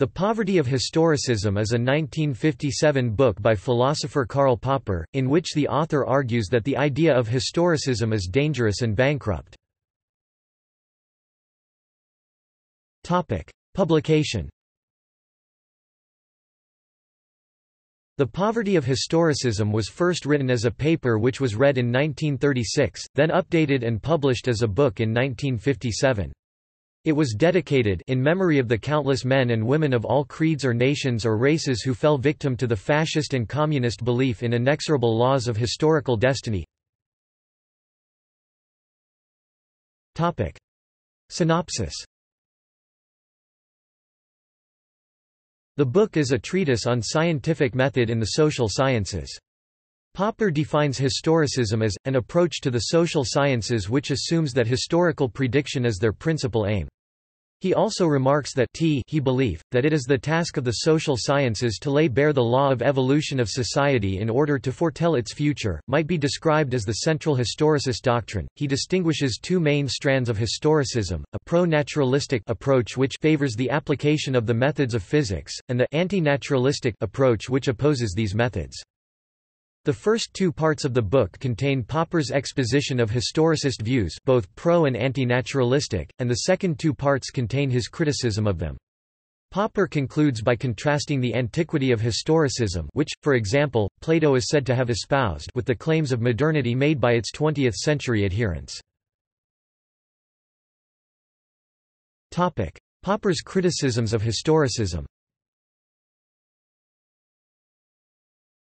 The Poverty of Historicism is a 1957 book by philosopher Karl Popper, in which the author argues that the idea of historicism is dangerous and bankrupt. Publication The Poverty of Historicism was first written as a paper which was read in 1936, then updated and published as a book in 1957. It was dedicated in memory of the countless men and women of all creeds or nations or races who fell victim to the fascist and communist belief in inexorable laws of historical destiny. Topic. Synopsis The book is a treatise on scientific method in the social sciences. Popper defines historicism as, an approach to the social sciences which assumes that historical prediction is their principal aim. He also remarks that t he believe, that it is the task of the social sciences to lay bare the law of evolution of society in order to foretell its future, might be described as the central historicist doctrine. He distinguishes two main strands of historicism, a pro-naturalistic approach which favors the application of the methods of physics, and the anti-naturalistic approach which opposes these methods. The first two parts of the book contain Popper's exposition of historicist views both pro- and anti-naturalistic, and the second two parts contain his criticism of them. Popper concludes by contrasting the antiquity of historicism which, for example, Plato is said to have espoused with the claims of modernity made by its 20th-century adherents. Popper's criticisms of historicism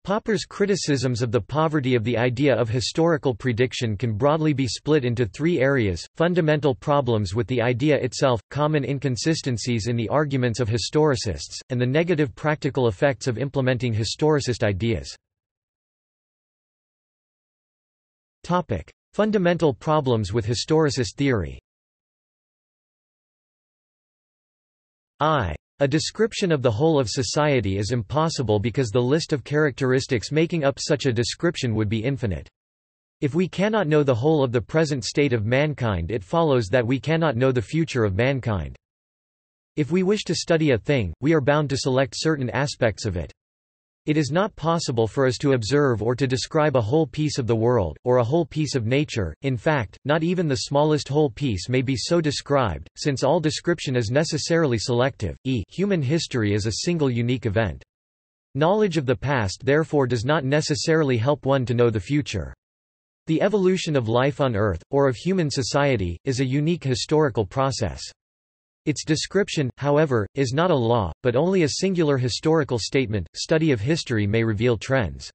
Popper's criticisms of the poverty of the idea of historical prediction can broadly be split into three areas, fundamental problems with the idea itself, common inconsistencies in the arguments of historicists, and the negative practical effects of implementing historicist ideas. Fundamental problems with historicist theory. I a description of the whole of society is impossible because the list of characteristics making up such a description would be infinite. If we cannot know the whole of the present state of mankind it follows that we cannot know the future of mankind. If we wish to study a thing, we are bound to select certain aspects of it. It is not possible for us to observe or to describe a whole piece of the world, or a whole piece of nature, in fact, not even the smallest whole piece may be so described, since all description is necessarily selective, e human history is a single unique event. Knowledge of the past therefore does not necessarily help one to know the future. The evolution of life on Earth, or of human society, is a unique historical process. Its description, however, is not a law, but only a singular historical statement. Study of history may reveal trends.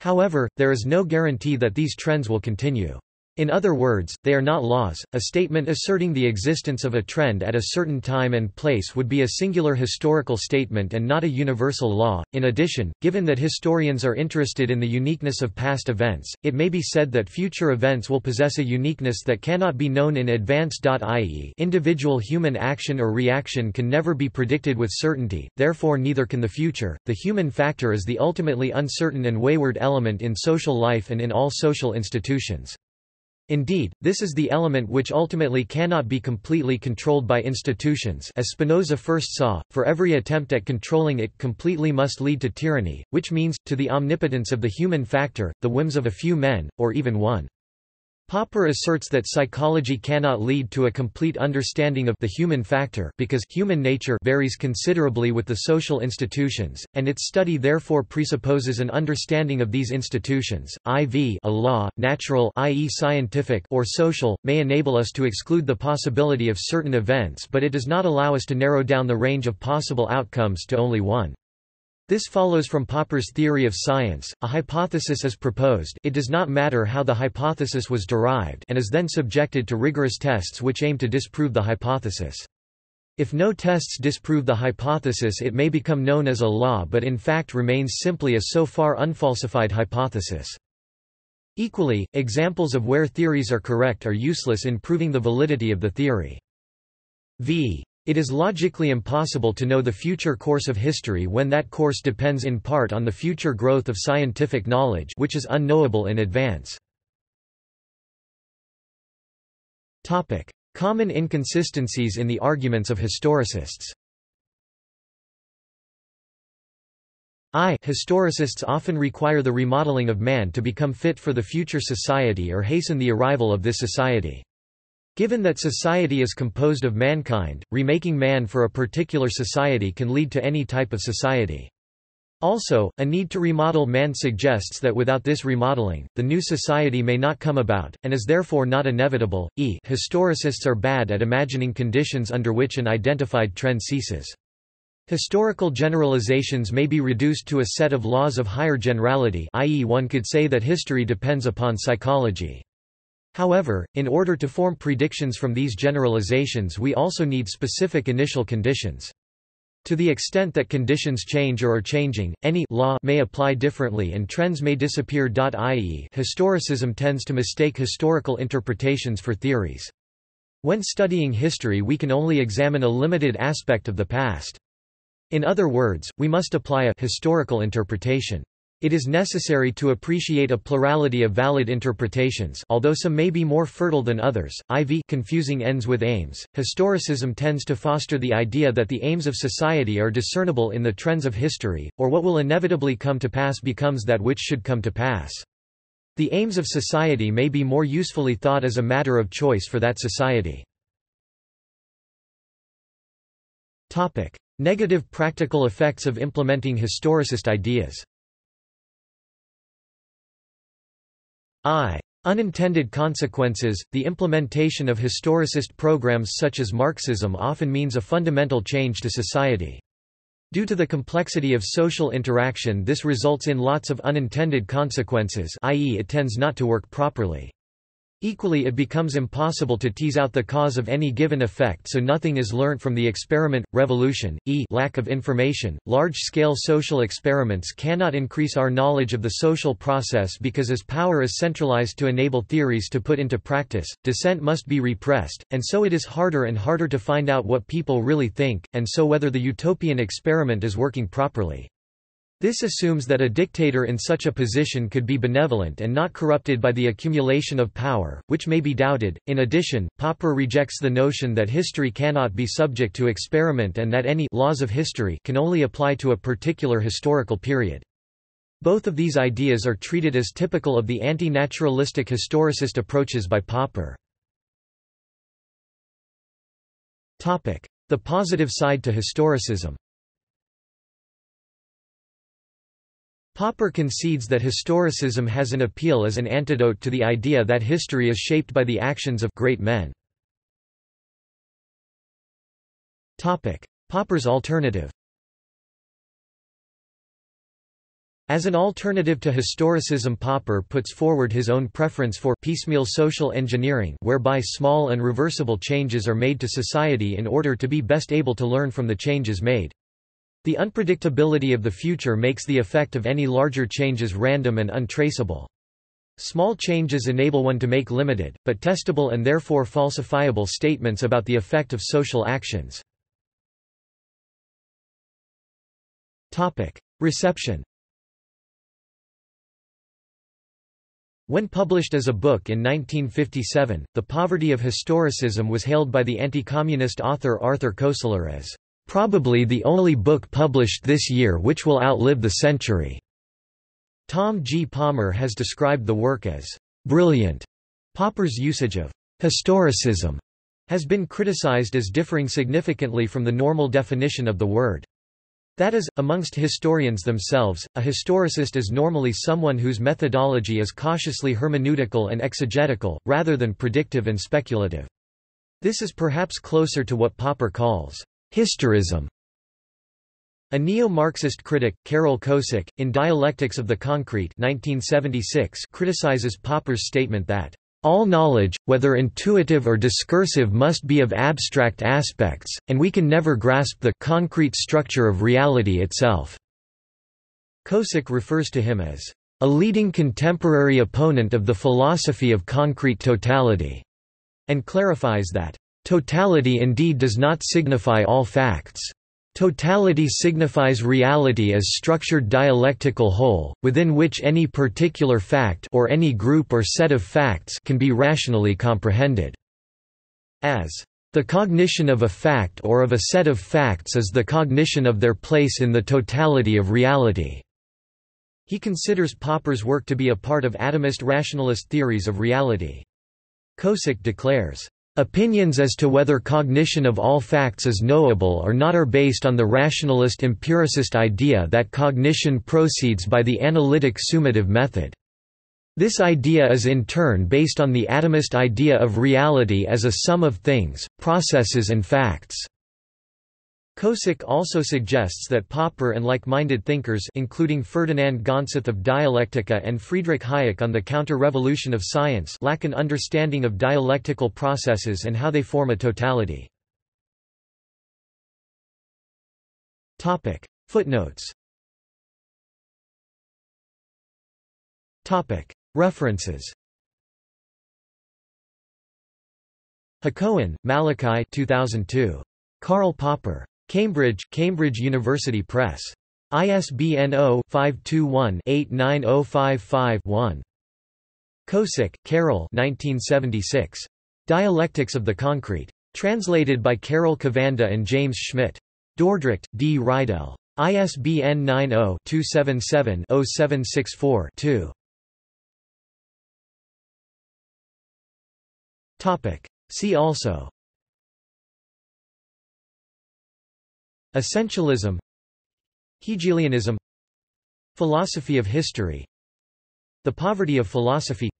However, there is no guarantee that these trends will continue. In other words, they are not laws. A statement asserting the existence of a trend at a certain time and place would be a singular historical statement and not a universal law. In addition, given that historians are interested in the uniqueness of past events, it may be said that future events will possess a uniqueness that cannot be known in advance. I.e., individual human action or reaction can never be predicted with certainty, therefore, neither can the future. The human factor is the ultimately uncertain and wayward element in social life and in all social institutions. Indeed, this is the element which ultimately cannot be completely controlled by institutions as Spinoza first saw, for every attempt at controlling it completely must lead to tyranny, which means, to the omnipotence of the human factor, the whims of a few men, or even one. Popper asserts that psychology cannot lead to a complete understanding of the human factor because human nature varies considerably with the social institutions, and its study therefore presupposes an understanding of these institutions. IV a law, natural i.e. scientific or social, may enable us to exclude the possibility of certain events but it does not allow us to narrow down the range of possible outcomes to only one. This follows from Popper's theory of science, a hypothesis is proposed it does not matter how the hypothesis was derived and is then subjected to rigorous tests which aim to disprove the hypothesis. If no tests disprove the hypothesis it may become known as a law but in fact remains simply a so far unfalsified hypothesis. Equally, examples of where theories are correct are useless in proving the validity of the theory. v. It is logically impossible to know the future course of history when that course depends in part on the future growth of scientific knowledge which is unknowable in advance. Common inconsistencies in the arguments of historicists I historicists often require the remodeling of man to become fit for the future society or hasten the arrival of this society. Given that society is composed of mankind, remaking man for a particular society can lead to any type of society. Also, a need to remodel man suggests that without this remodeling, the new society may not come about, and is therefore not inevitable. E historicists are bad at imagining conditions under which an identified trend ceases. Historical generalizations may be reduced to a set of laws of higher generality i.e. one could say that history depends upon psychology. However, in order to form predictions from these generalizations we also need specific initial conditions. To the extent that conditions change or are changing, any law may apply differently and trends may disappear. I.e., historicism tends to mistake historical interpretations for theories. When studying history we can only examine a limited aspect of the past. In other words, we must apply a historical interpretation. It is necessary to appreciate a plurality of valid interpretations although some may be more fertile than others. IV confusing ends with aims. Historicism tends to foster the idea that the aims of society are discernible in the trends of history, or what will inevitably come to pass becomes that which should come to pass. The aims of society may be more usefully thought as a matter of choice for that society. Negative practical effects of implementing historicist ideas. I. Unintended consequences The implementation of historicist programs such as Marxism often means a fundamental change to society. Due to the complexity of social interaction this results in lots of unintended consequences i.e. it tends not to work properly. Equally it becomes impossible to tease out the cause of any given effect so nothing is learnt from the experiment, revolution, e lack of information. Large-scale social experiments cannot increase our knowledge of the social process because as power is centralized to enable theories to put into practice, dissent must be repressed, and so it is harder and harder to find out what people really think, and so whether the utopian experiment is working properly. This assumes that a dictator in such a position could be benevolent and not corrupted by the accumulation of power, which may be doubted. In addition, Popper rejects the notion that history cannot be subject to experiment and that any laws of history can only apply to a particular historical period. Both of these ideas are treated as typical of the anti-naturalistic historicist approaches by Popper. Topic: The positive side to historicism Popper concedes that historicism has an appeal as an antidote to the idea that history is shaped by the actions of great men. Popper's alternative As an alternative to historicism Popper puts forward his own preference for piecemeal social engineering whereby small and reversible changes are made to society in order to be best able to learn from the changes made. The unpredictability of the future makes the effect of any larger changes random and untraceable. Small changes enable one to make limited, but testable and therefore falsifiable statements about the effect of social actions. Reception When published as a book in 1957, The Poverty of Historicism was hailed by the anti-communist author Arthur Koestler as Probably the only book published this year which will outlive the century. Tom G. Palmer has described the work as brilliant. Popper's usage of historicism has been criticized as differing significantly from the normal definition of the word. That is, amongst historians themselves, a historicist is normally someone whose methodology is cautiously hermeneutical and exegetical, rather than predictive and speculative. This is perhaps closer to what Popper calls Historism a neo-Marxist critic, Karel Kosík, in Dialectics of the Concrete 1976, criticizes Popper's statement that, "...all knowledge, whether intuitive or discursive must be of abstract aspects, and we can never grasp the concrete structure of reality itself." Kosík refers to him as, "...a leading contemporary opponent of the philosophy of concrete totality," and clarifies that, Totality indeed does not signify all facts. Totality signifies reality as structured dialectical whole, within which any particular fact or any group or set of facts can be rationally comprehended. As the cognition of a fact or of a set of facts is the cognition of their place in the totality of reality. He considers Popper's work to be a part of atomist rationalist theories of reality. Kosík declares, Opinions as to whether cognition of all facts is knowable or not are based on the rationalist empiricist idea that cognition proceeds by the analytic summative method. This idea is in turn based on the atomist idea of reality as a sum of things, processes and facts. Kosík also suggests that Popper and like-minded thinkers including Ferdinand Gonseth of Dialectica and Friedrich Hayek on the counter-revolution of science lack an understanding of dialectical processes and how they form a totality. Footnotes References Hacohen, Malachi 2002. Karl Popper. Cambridge, Cambridge University Press. ISBN 0-521-89055-1. Kosík, Karel 1976. Dialectics of the Concrete. Translated by Karel Kovanda and James Schmidt. Dordrecht, D. Reidel. ISBN 90-277-0764-2. See also Essentialism Hegelianism Philosophy of history The poverty of philosophy.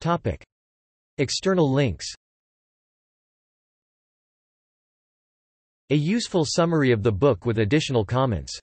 Topic. External links. A useful summary of the book with additional comments